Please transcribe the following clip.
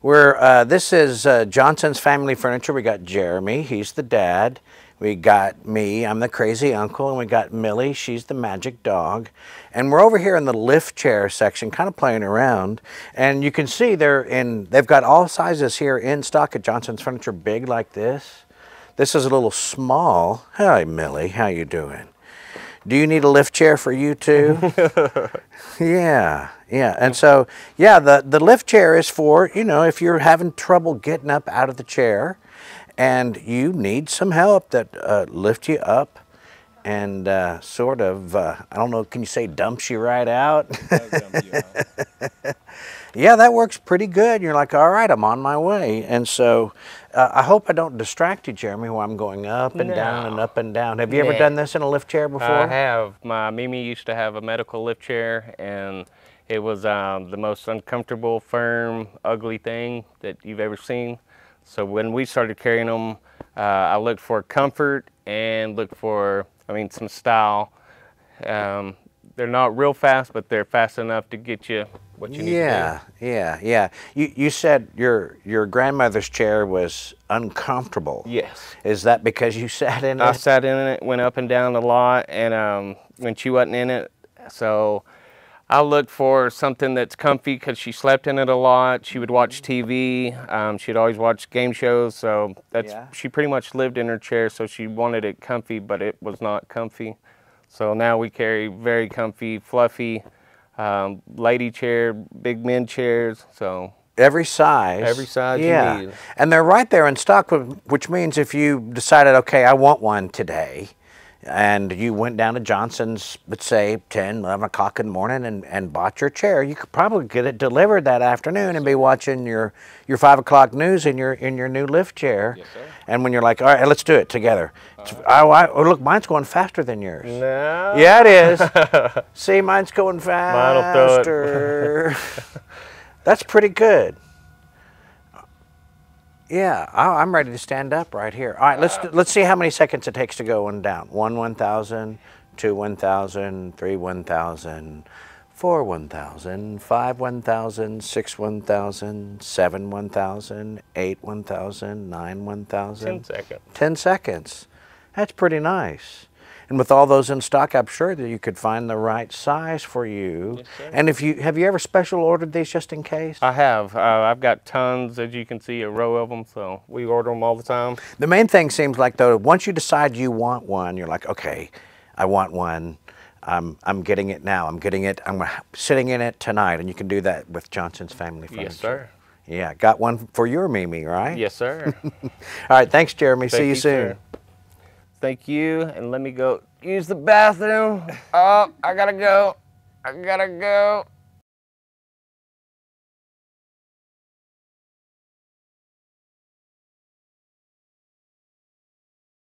We're, uh, this is uh, Johnson's Family Furniture. We got Jeremy, he's the dad. We got me, I'm the crazy uncle, and we got Millie, she's the magic dog. And we're over here in the lift chair section, kind of playing around. And you can see they're in, they've got all sizes here in stock at Johnson's Furniture, big like this. This is a little small. Hi, Millie, how you doing? Do you need a lift chair for you too? yeah, yeah. And so, yeah, the, the lift chair is for, you know, if you're having trouble getting up out of the chair and you need some help that uh, lift you up and uh, sort of, uh, I don't know, can you say dumps you right out? Yeah, that works pretty good. You're like, all right, I'm on my way. And so uh, I hope I don't distract you, Jeremy, while I'm going up and no. down and up and down. Have you ever done this in a lift chair before? I have. My Mimi used to have a medical lift chair, and it was um, the most uncomfortable, firm, ugly thing that you've ever seen. So when we started carrying them, uh, I looked for comfort and looked for, I mean, some style. Um, they're not real fast, but they're fast enough to get you what you need yeah, Yeah, yeah, You you said your your grandmother's chair was uncomfortable. Yes. Is that because you sat in it? I sat in it, went up and down a lot, and um, when she wasn't in it, so I looked for something that's comfy because she slept in it a lot. She would watch TV. Um, she'd always watch game shows, so that's yeah. she pretty much lived in her chair. So she wanted it comfy, but it was not comfy. So now we carry very comfy, fluffy um, lady chair, big men chairs. So every size. Every size yeah. And they're right there in stock, which means if you decided, okay, I want one today, and you went down to Johnson's, let's say 10, 11 o'clock in the morning and, and bought your chair, you could probably get it delivered that afternoon and be watching your, your 5 o'clock news in your, in your new lift chair. Yes, sir. And when you're like, all right, let's do it together. I, oh, I, oh, look, mine's going faster than yours. No. Yeah, it is. See, mine's going faster. Mine'll throw it. That's pretty good. Yeah, I'm ready to stand up right here. All right, let's uh, let's see how many seconds it takes to go one down. One one thousand, two one thousand, three one thousand, four one thousand, five one thousand, six one thousand, seven one thousand, eight one thousand, nine one thousand. Ten seconds. Ten seconds. That's pretty nice. And with all those in stock, I'm sure that you could find the right size for you. Yes, and if you have you ever special ordered these just in case? I have. Uh, I've got tons, as you can see, a row of them. So we order them all the time. The main thing seems like though, once you decide you want one, you're like, okay, I want one. I'm I'm getting it now. I'm getting it. I'm sitting in it tonight, and you can do that with Johnson's Family Furniture. Yes, sir. Yeah, got one for your Mimi, right? Yes, sir. all right, thanks, Jeremy. Thank See you, you soon. Sir. Thank you, and let me go use the bathroom. Oh, I gotta go. I gotta go.